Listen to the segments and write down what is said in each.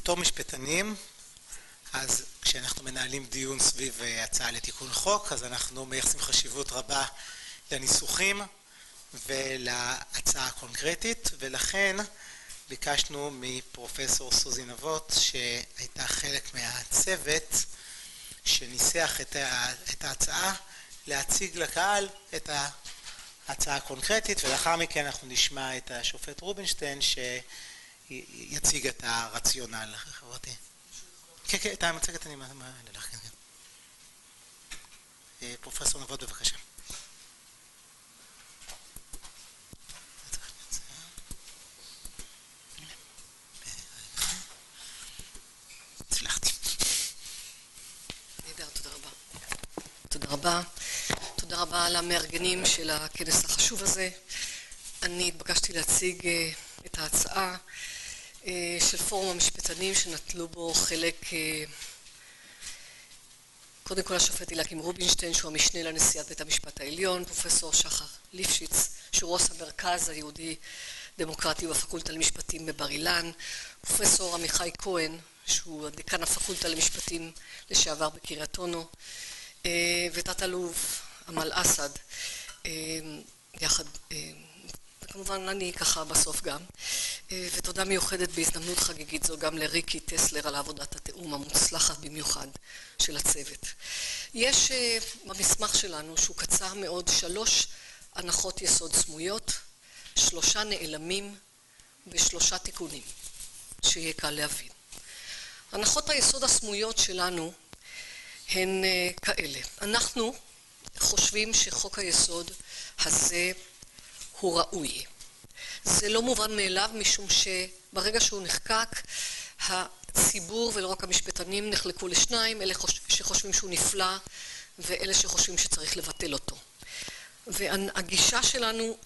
בתור משפטנים, אז כשאנחנו מנהלים דיון סביב הצעה לתיקון חוק, אז אנחנו מייחסים חשיבות רבה לניסוחים ולהצעה הקונקרטית, ולכן ביקשנו מפרופסור סוזי נבות, שהייתה חלק מהצוות שניסח את ההצעה, להציג לקהל את ההצעה הקונקרטית, ולאחר מכן אנחנו נשמע את השופט רובינשטיין שיציג את הרציונל החברתי. כן, כן, את המצגת אני מעלה לך, כן, כן. פרופסור נבות, בבקשה. רבה. תודה רבה למארגנים של הכנס החשוב הזה. אני התבקשתי להציג את ההצעה של פורום המשפטנים שנטלו בו חלק קודם כל השופט אליקים רובינשטיין שהוא המשנה לנשיאת בית המשפט העליון, פרופסור שחר ליפשיץ שהוא ראש המרכז היהודי דמוקרטי בפקולטה למשפטים בבר אילן, פרופסור עמיחי כהן שהוא דיקן הפקולטה למשפטים לשעבר בקריית אונו ותת אלוף אמל אסד יחד וכמובן אני ככה בסוף גם ותודה מיוחדת בהזדמנות חגיגית זו גם לריקי טסלר על עבודת התיאום המוצלחת במיוחד של הצוות. יש במסמך שלנו שהוא קצר מאוד שלוש הנחות יסוד סמויות, שלושה נעלמים ושלושה תיקונים שיהיה קל להבין. הנחות היסוד הסמויות שלנו הן כאלה. אנחנו חושבים שחוק היסוד הזה הוא ראוי. זה לא מובן מאליו משום שברגע שהוא נחקק הציבור ולא רק המשפטנים נחלקו לשניים, אלה שחושבים שהוא נפלא ואלה שחושבים שצריך לבטל אותו. והגישה שלנו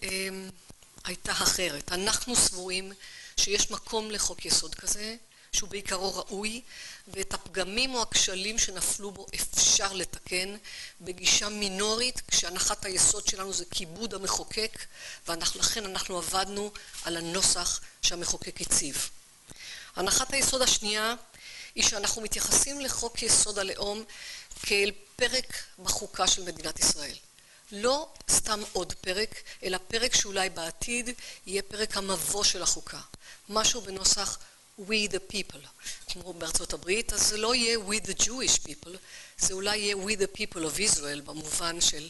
הייתה אחרת. אנחנו סבורים שיש מקום לחוק יסוד כזה שהוא בעיקרו ראוי ואת הפגמים או הכשלים שנפלו בו אפשר לתקן בגישה מינורית כשהנחת היסוד שלנו זה כיבוד המחוקק ולכן אנחנו עבדנו על הנוסח שהמחוקק הציב. הנחת היסוד השנייה היא שאנחנו מתייחסים לחוק יסוד הלאום כאל פרק בחוקה של מדינת ישראל. לא סתם עוד פרק, אלא פרק שאולי בעתיד יהיה פרק המבוא של החוקה. משהו בנוסח We the people, כמו בארצות הברית, אז זה לא יהיה We the Jewish people, זה אולי יהיה We the people of Israel במובן של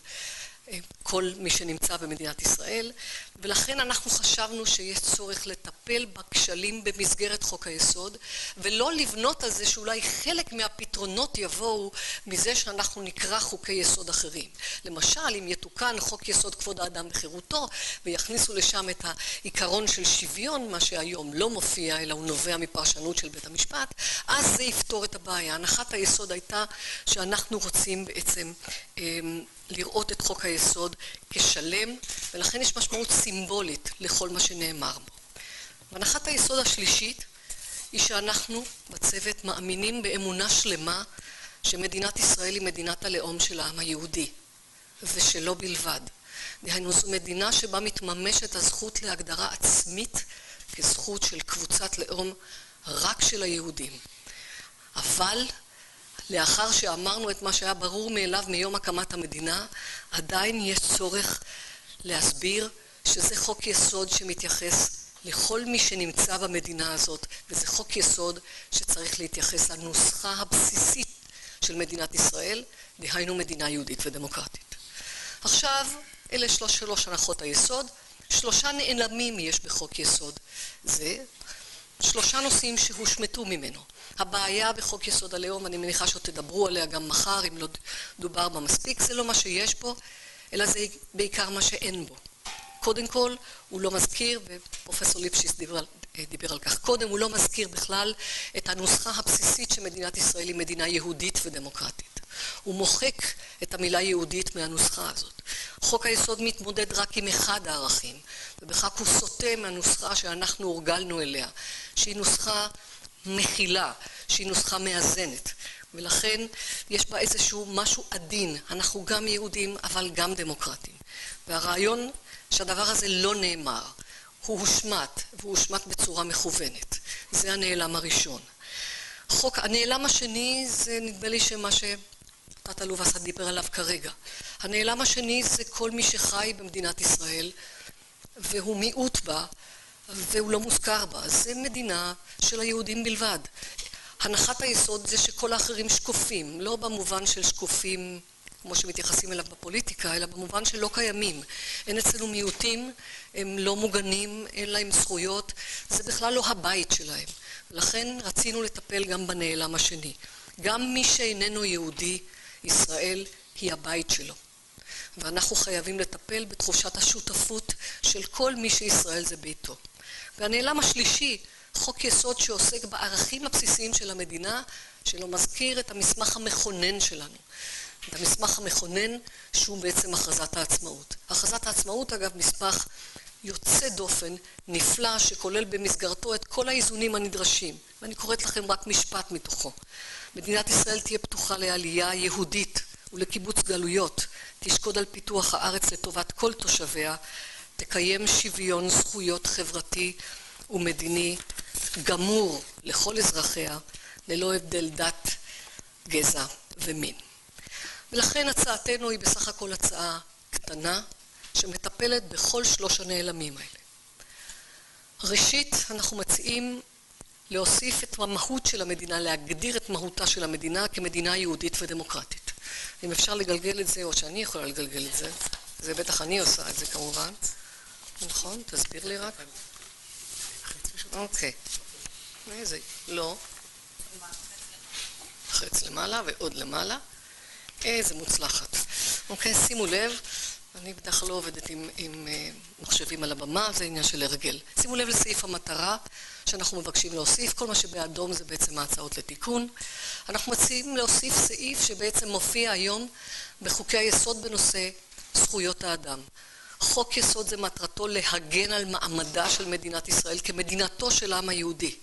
כל מי שנמצא במדינת ישראל, ולכן אנחנו חשבנו שיש צורך לטפל בכשלים במסגרת חוק היסוד, ולא לבנות על זה שאולי חלק מהפתרונות יבואו מזה שאנחנו נקרא חוקי יסוד אחרים. למשל, אם יתוקן חוק יסוד כבוד האדם וחירותו, ויכניסו לשם את העיקרון של שוויון, מה שהיום לא מופיע, אלא הוא נובע מפרשנות של בית המשפט, אז זה יפתור את הבעיה. הנחת היסוד הייתה שאנחנו רוצים בעצם לראות את חוק היסוד כשלם, ולכן יש משמעות סימבולית לכל מה שנאמר בו. והנחת היסוד השלישית היא שאנחנו בצוות מאמינים באמונה שלמה שמדינת ישראל היא מדינת הלאום של העם היהודי, ושלא בלבד. דהיינו זו מדינה שבה מתממשת הזכות להגדרה עצמית כזכות של קבוצת לאום רק של היהודים. אבל לאחר שאמרנו את מה שהיה ברור מאליו מיום הקמת המדינה, עדיין יש צורך להסביר שזה חוק יסוד שמתייחס לכל מי שנמצא במדינה הזאת, וזה חוק יסוד שצריך להתייחס לנוסחה הבסיסית של מדינת ישראל, דהיינו מדינה יהודית ודמוקרטית. עכשיו, אלה שלוש, שלוש הנחות היסוד. שלושה נעלמים יש בחוק יסוד זה, שלושה נושאים שהושמטו ממנו. הבעיה בחוק יסוד הלאום, אני מניחה שעוד תדברו עליה גם מחר, אם לא דובר בה מספיק, זה לא מה שיש בו, אלא זה בעיקר מה שאין בו. קודם כל, הוא לא מזכיר, ופרופסור ליפשיץ דיבר, דיבר על כך קודם, הוא לא מזכיר בכלל את הנוסחה הבסיסית שמדינת ישראל היא מדינה יהודית ודמוקרטית. הוא מוחק את המילה יהודית מהנוסחה הזאת. חוק היסוד מתמודד רק עם אחד הערכים, ובכך הוא סוטה מהנוסחה שאנחנו הורגלנו אליה, שהיא נוסחה מכילה, שהיא נוסחה מאזנת, ולכן יש בה איזשהו משהו עדין, אנחנו גם יהודים אבל גם דמוקרטים. והרעיון שהדבר הזה לא נאמר, הוא הושמט, והוא הושמט בצורה מכוונת. זה הנעלם הראשון. חוק, הנעלם השני זה נדמה לי שמה שתת-אלוף אסד דיבר עליו כרגע. הנעלם השני זה כל מי שחי במדינת ישראל והוא מיעוט בה והוא לא מוזכר בה. זה מדינה של היהודים בלבד. הנחת היסוד זה שכל האחרים שקופים, לא במובן של שקופים כמו שמתייחסים אליו בפוליטיקה, אלא במובן שלא קיימים. אין אצלנו מיעוטים, הם לא מוגנים, אין להם זכויות, זה בכלל לא הבית שלהם. לכן רצינו לטפל גם בנעלם השני. גם מי שאיננו יהודי, ישראל היא הבית שלו. ואנחנו חייבים לטפל בתחושת השותפות של כל מי שישראל זה ביתו. והנעלם השלישי, חוק יסוד שעוסק בערכים הבסיסיים של המדינה, שלא מזכיר את המסמך המכונן שלנו. את המסמך המכונן שהוא בעצם הכרזת העצמאות. הכרזת העצמאות אגב מסמך יוצא דופן, נפלא, שכולל במסגרתו את כל האיזונים הנדרשים. ואני קוראת לכם רק משפט מתוכו. מדינת ישראל תהיה פתוחה לעלייה יהודית ולקיבוץ גלויות, תשקוד על פיתוח הארץ לטובת כל תושביה, תקיים שוויון זכויות חברתי ומדיני גמור לכל אזרחיה, ללא הבדל דת, גזע ומין. ולכן הצעתנו היא בסך הכל הצעה קטנה שמטפלת בכל שלוש הנעלמים האלה. ראשית, אנחנו מציעים להוסיף את המהות של המדינה, להגדיר את מהותה של המדינה כמדינה יהודית ודמוקרטית. אם אפשר לגלגל את זה, או שאני יכולה לגלגל את זה, זה בטח אני עושה את זה כמובן. נכון? תסביר לי רק. אוקיי. איזה? לא. חץ למעלה ועוד למעלה. איזה מוצלחת. אוקיי, שימו לב, אני בדרך כלל לא עובדת עם, uh, מחשבים על הבמה, זה עניין של הרגל. שימו לב לסעיף המטרה שאנחנו מבקשים להוסיף, כל מה שבאדום זה בעצם ההצעות לתיקון. אנחנו מציעים להוסיף סעיף שבעצם מופיע היום בחוקי היסוד בנושא זכויות האדם. חוק יסוד זה מטרתו להגן על מעמדה של מדינת ישראל כמדינתו של העם היהודי.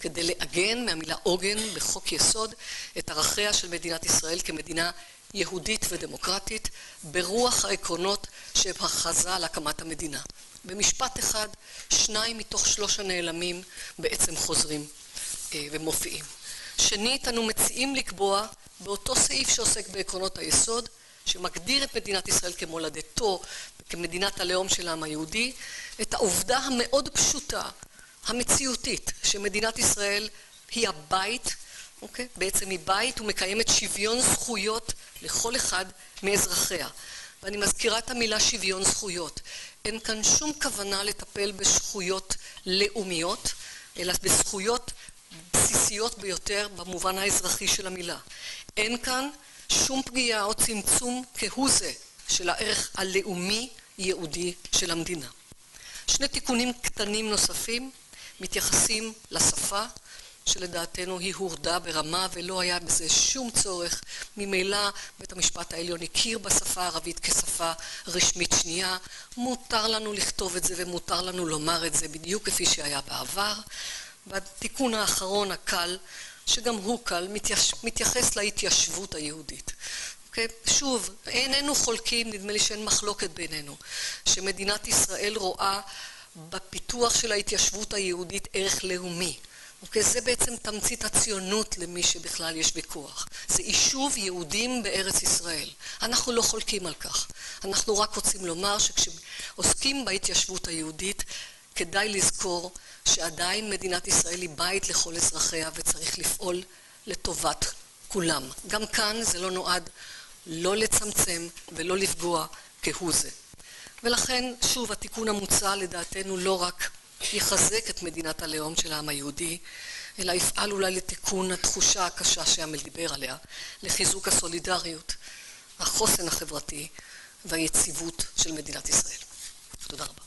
כדי לעגן מהמילה עוגן בחוק יסוד את ערכיה של מדינת ישראל כמדינה יהודית ודמוקרטית ברוח העקרונות שבהכרזה על הקמת המדינה. במשפט אחד, שניים מתוך שלוש הנעלמים בעצם חוזרים אה, ומופיעים. שנית, אנו מציעים לקבוע באותו סעיף שעוסק בעקרונות היסוד, שמגדיר את מדינת ישראל כמולדתו, כמדינת הלאום של העם היהודי, את העובדה המאוד פשוטה המציאותית שמדינת ישראל היא הבית, אוקיי? בעצם היא בית ומקיימת שוויון זכויות לכל אחד מאזרחיה. ואני מזכירה את המילה שוויון זכויות. אין כאן שום כוונה לטפל בזכויות לאומיות, אלא בזכויות בסיסיות ביותר במובן האזרחי של המילה. אין כאן שום פגיעה או צמצום כהוא זה של הערך הלאומי-יהודי של המדינה. שני תיקונים קטנים נוספים מתייחסים לשפה, שלדעתנו היא הורדה ברמה ולא היה בזה שום צורך. ממילא בית המשפט העליון הכיר בשפה הערבית כשפה רשמית שנייה. מותר לנו לכתוב את זה ומותר לנו לומר את זה בדיוק כפי שהיה בעבר. והתיקון האחרון הקל, שגם הוא קל, מתייחס להתיישבות היהודית. אוקיי? שוב, איננו חולקים, נדמה לי שאין מחלוקת בינינו, שמדינת ישראל רואה בפיתוח של ההתיישבות היהודית ערך לאומי. אוקיי? זה בעצם תמצית הציונות למי שבכלל יש ויכוח. זה יישוב יהודים בארץ ישראל. אנחנו לא חולקים על כך. אנחנו רק רוצים לומר שכשעוסקים בהתיישבות היהודית, כדאי לזכור שעדיין מדינת ישראל היא בית לכל אזרחיה וצריך לפעול לטובת כולם. גם כאן זה לא נועד לא לצמצם ולא לפגוע כהוא זה. ולכן, שוב, התיקון המוצע לדעתנו לא רק יחזק את מדינת הלאום של העם היהודי, אלא יפעל אולי לתיקון התחושה הקשה שעמל דיבר עליה, לחיזוק הסולידריות, החוסן החברתי והיציבות של מדינת ישראל. תודה רבה.